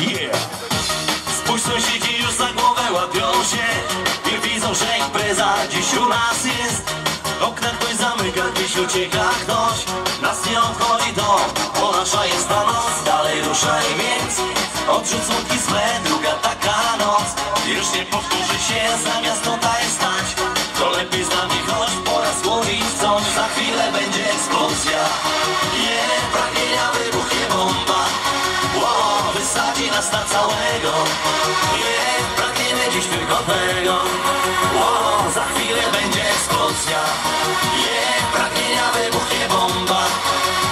Yeah! Spójrz sąsiedzi już za głowę łapią się I widzą, że impreza dziś u nas jest. Okna ktoś zamyka, gdzieś ucieka ktoś. Nas nie obchodzi to, bo nasza jest ta noc. Dalej ruszaj więc Odrzucą złe, druga taka noc. Już nie powtórzy się, zamiast tutaj stać. To lepiej z nami chodź, pora złowić coś Za chwilę będzie eksplozja. Yeah, na całego. Nie, pragniemy dziś tylko tego Wow, za chwilę będzie eksplozja. Nie, pragnienia wybuchnie bomba.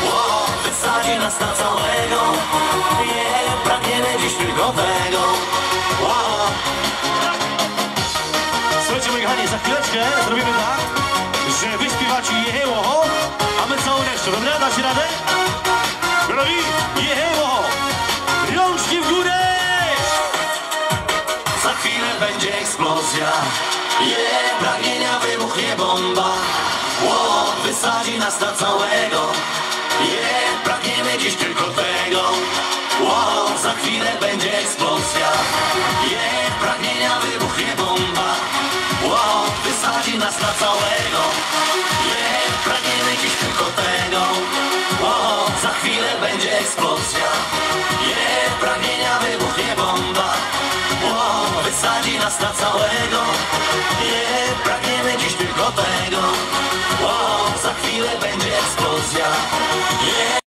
Wow, wysadzi nas na całego. Nie, pragniemy dziś tylko tego Wow Słuchajcie moi kochani, za chwileczkę zrobimy tak Że wy śpiewacie jeheło, a my całą resztę, dobra? Dacie radę? Eksplozja. Je, pragnienia wybuchnie bomba. Ło, wysadzi nas na całego. Je, pragniemy dziś tylko tego. Ło, za chwilę będzie eksplozja. Je, pragnienia wybuchnie bomba. Ło, wysadzi nas na całego. Je, pragniemy dziś tylko tego. Ło, za chwilę będzie eksplozja sadzi nas na całego Nie pragniemy dziś tylko tego wow, Za chwilę będzie eksplozja yeah.